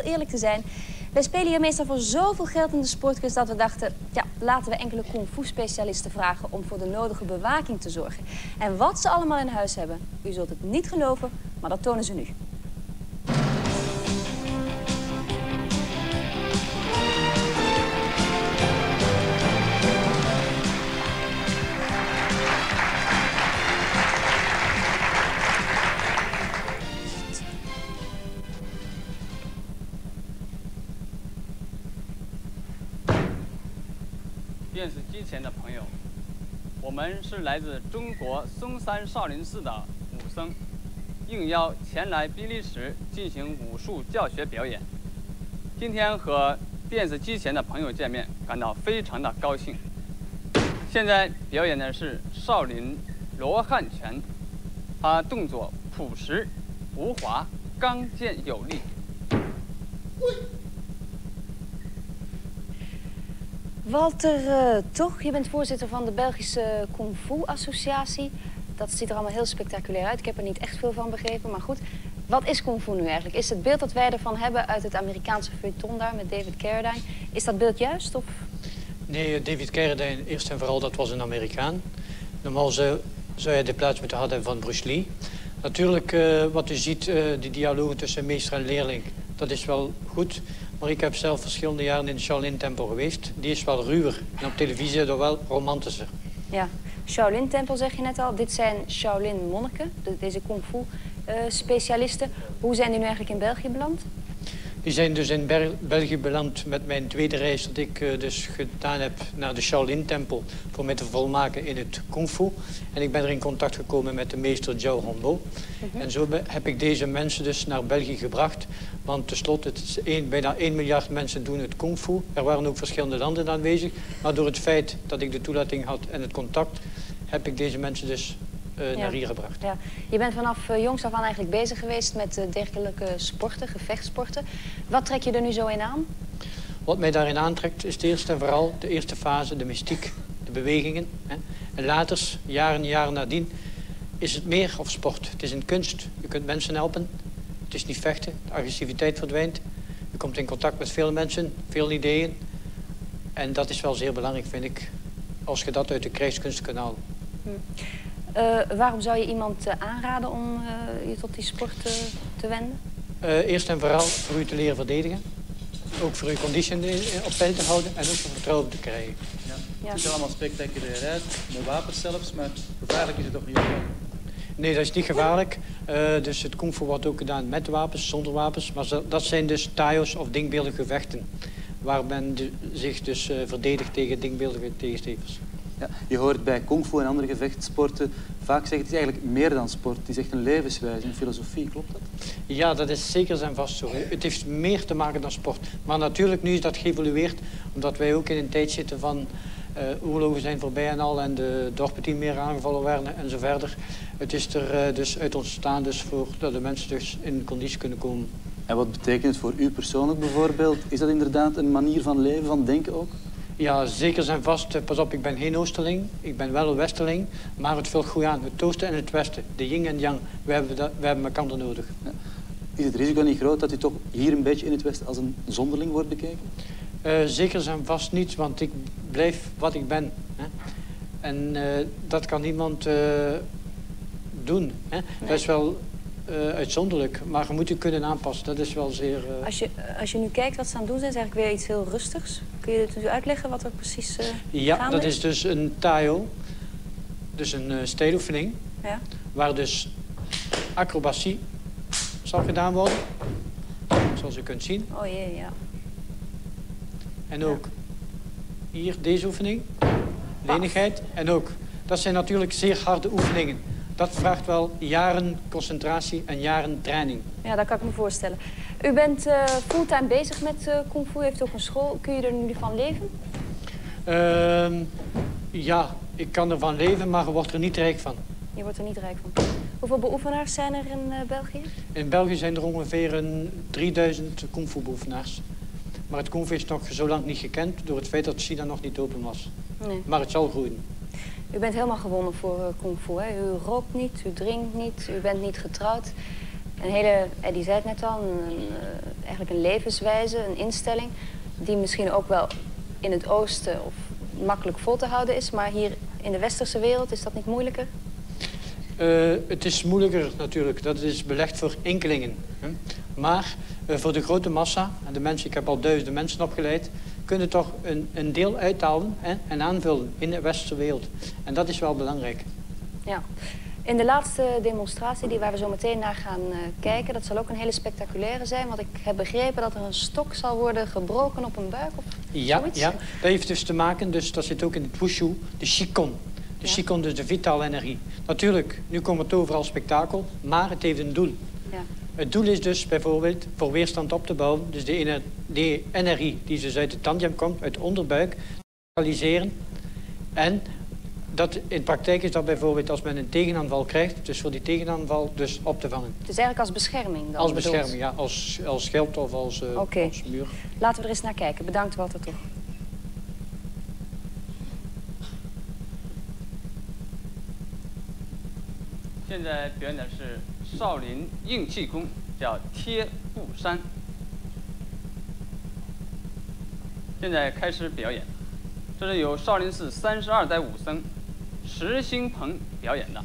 eerlijk te zijn, wij spelen hier meestal voor zoveel geld in de sportkunst dat we dachten, ja, laten we enkele kung fu specialisten vragen om voor de nodige bewaking te zorgen. En wat ze allemaal in huis hebben, u zult het niet geloven, maar dat tonen ze nu. 电视机前的朋友，我们是来自中国嵩山少林寺的武僧，应邀前来比利时进行武术教学表演。今天和电视机前的朋友见面，感到非常的高兴。现在表演的是少林罗汉拳，它动作朴实无华，刚健有力。Walter eh, Toch, je bent voorzitter van de Belgische Kung Fu Associatie. Dat ziet er allemaal heel spectaculair uit. Ik heb er niet echt veel van begrepen, maar goed. Wat is Kung Fu nu eigenlijk? Is het beeld dat wij ervan hebben uit het Amerikaanse feuilleton daar met David Carradine... is dat beeld juist of... Nee, David Carradine, eerst en vooral, dat was een Amerikaan. Normaal zou, zou de plaats moeten hebben van Bruce Lee. Natuurlijk, eh, wat u ziet, eh, die dialoog tussen meester en leerling, dat is wel goed. Maar ik heb zelf verschillende jaren in de Shaolin-tempel geweest. Die is wel ruwer en op televisie is dat wel romantischer. Ja, Shaolin-tempel zeg je net al. Dit zijn Shaolin-monniken, de- deze Kung Fu-specialisten. Hoe zijn die nu eigenlijk in België beland? Die zijn dus in België beland met mijn tweede reis dat ik eh, dus gedaan heb naar de Shaolin-tempel voor mij te volmaken in het kung fu. En ik ben er in contact gekomen met de meester Zhao Honbo. En zo heb ik deze mensen dus naar België gebracht. Want tenslotte, het is één, bijna 1 miljard mensen doen het kung fu. Er waren ook verschillende landen aanwezig. Maar door het feit dat ik de toelating had en het contact, heb ik deze mensen dus eh, Ja. naar hier gebracht. Ja. Je bent vanaf eh, jongs af aan eigenlijk bezig geweest met eh, dergelijke sporten, gevechtsporten. Wat trek je er nu zo in aan? Wat mij daarin aantrekt is het eerst en vooral de eerste fase, de mystiek, de bewegingen. Hè. En later, jaren, jaren nadien, is het meer of sport. Het is een kunst. Je kunt mensen helpen. Het is niet vechten. De agressiviteit verdwijnt. Je komt in contact met veel mensen, veel ideeën. En dat is wel zeer belangrijk, vind ik, als je dat uit de krijgskunst kunt halen. Eh, waarom zou je iemand eh, aanraden om eh, je tot die sport eh, te wenden? Eh, eerst en vooral voor u te leren verdedigen. Ook voor uw condition op peil te houden en ook voor vertrouwen te krijgen. Ja. Ja. Het er allemaal spectaculair uit, met wapens zelfs, maar gevaarlijk is het toch niet? Nee, dat is niet gevaarlijk. Eh, dus het kung fu wordt ook gedaan met wapens, zonder wapens. Maar dat zijn dus tao's of dingbeeldige gevechten. Waar men de- zich dus eh, verdedigt tegen dingbeeldige tegenstevers. Ja. Je hoort bij kung fu en andere gevechtsporten vaak zeggen het is eigenlijk meer dan sport. Het is echt een levenswijze, een filosofie, klopt dat? Ja, dat is zeker zijn vast zo. Het heeft meer te maken dan sport. Maar natuurlijk, nu is dat geëvolueerd. Omdat wij ook in een tijd zitten van... eh, oorlogen zijn voorbij en al en de dorpen die meer aangevallen werden en zo verder. Het is er eh, dus uit ontstaan dus voor dat de mensen dus in conditie kunnen komen. En wat betekent het voor u persoonlijk bijvoorbeeld? Is dat inderdaad een manier van leven, van denken ook? Ja, zeker zijn vast. Eh, Pas op, ik ben geen Oosterling. Ik ben wel een Westerling. Maar het vult goed aan. Het oosten en het westen. De yin en yang. We hebben, dat, we hebben elkaar nodig. Is het risico niet groot dat u toch hier een beetje in het Westen als een zonderling wordt bekeken? Eh, zeker zijn vast niet, want ik blijf wat ik ben. Hè. En eh, dat kan niemand eh, doen. Hè. Dat is wel eh, uitzonderlijk. Maar je moet je kunnen aanpassen. Dat is wel zeer... eh, Als je, als je nu kijkt wat ze aan het doen zijn, is eigenlijk weer iets heel rustigs. Kun je het uitleggen wat er precies eh Ja, gaande dat is dus een taio. Dus een uh. Ja. Waar dus acrobatie zal gedaan worden. Zoals u kunt zien. Oh jee, ja. En ook hier deze oefening. Lenigheid. En ook, dat zijn natuurlijk zeer harde oefeningen. Dat vraagt wel jaren concentratie en jaren training. Ja, dat kan ik me voorstellen. U bent eh, fulltime bezig met eh kung fu, heeft ook een school. Kun je er nu van leven? Ehm, ja, ik kan ervan leven, maar je wordt er niet rijk van. Je wordt er niet rijk van. Hoeveel beoefenaars zijn er in eh, België? In België zijn er ongeveer een 3000 kung fu beoefenaars. Maar het kung fu is nog zo lang niet gekend door het feit dat China nog niet open was. Nee. Maar het zal groeien. U bent helemaal gewonnen voor eh, kung fu. U rookt niet, u drinkt niet, u bent niet getrouwd. Een hele, Eddie zei het net al, een, eh, eigenlijk een levenswijze, een instelling... die misschien ook wel in het oosten of makkelijk vol te houden is... maar hier in de westerse wereld is dat niet moeilijker? Uh, het is moeilijker natuurlijk. Dat is belegd voor enkelingen. Hè? Maar uh, voor de grote massa, en de mensen, ik heb al duizenden mensen opgeleid... kunnen toch een, een deel uithalen hè, en aanvullen in de westerse wereld. En dat is wel belangrijk. Ja. In de laatste demonstratie, die waar we zo meteen naar gaan uh, kijken... dat zal ook een hele spectaculaire zijn. Want ik heb begrepen dat er een stok zal worden gebroken op een buik of ja, zoiets. Ja, dat heeft dus te maken, dus dat zit ook in het wushu, de shikon. De ja. shikon, dus de vitale energie. Natuurlijk, nu komt het overal spektakel, maar het heeft een doel. Ja. Het doel is dus bijvoorbeeld voor weerstand op te bouwen. Dus de, ener de energie die dus uit de tandjem komt, uit de onderbuik, realiseren. En dat, in praktijk is dat bijvoorbeeld als men een tegenaanval krijgt, dus voor die tegenaanval dus op te vangen. Dus eigenlijk als bescherming dan? Als bescherming, ja. Als, als schild of als, uh, okay. als muur. Laten we er eens naar kijken. Bedankt Walter toch. 现在表演的是少林硬气功，叫贴布山。现在开始表演，这是由少林寺三十二代武僧石兴鹏表演的。